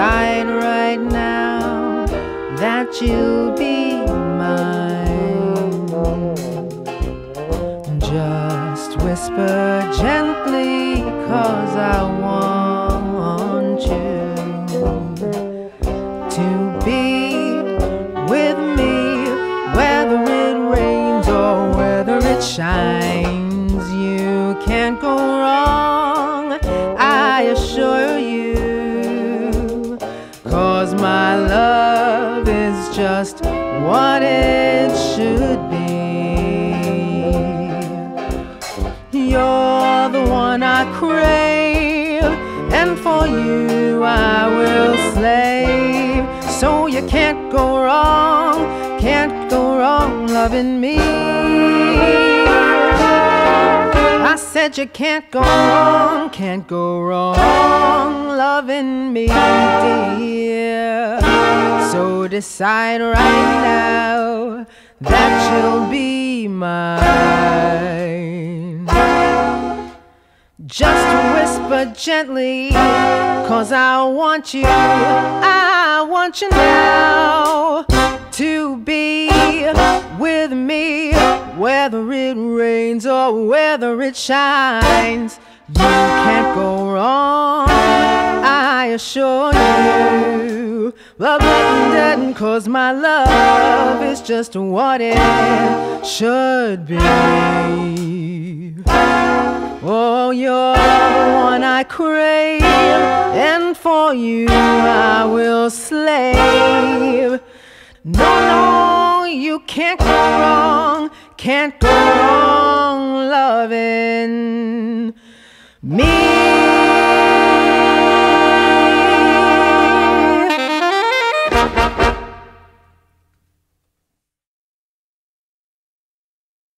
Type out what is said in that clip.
decide right now that you'll be mine. Just whisper gently, cause I want you to be with me, whether it rains or whether it shines. You can't go just what it should be. You're the one I crave, and for you I will slave. So you can't go wrong, can't go wrong loving me. I said you can't go wrong, can't go wrong loving me, dear. Decide right now that you'll be mine. Just whisper gently, cause I want you, I want you now to be with me, whether it rains or whether it shines. You can't go wrong, I assure you. Love London, cause my love is just what it should be. Oh, you're the one I crave, and for you I will slave. No, no, you can't go wrong, can't go wrong loving me.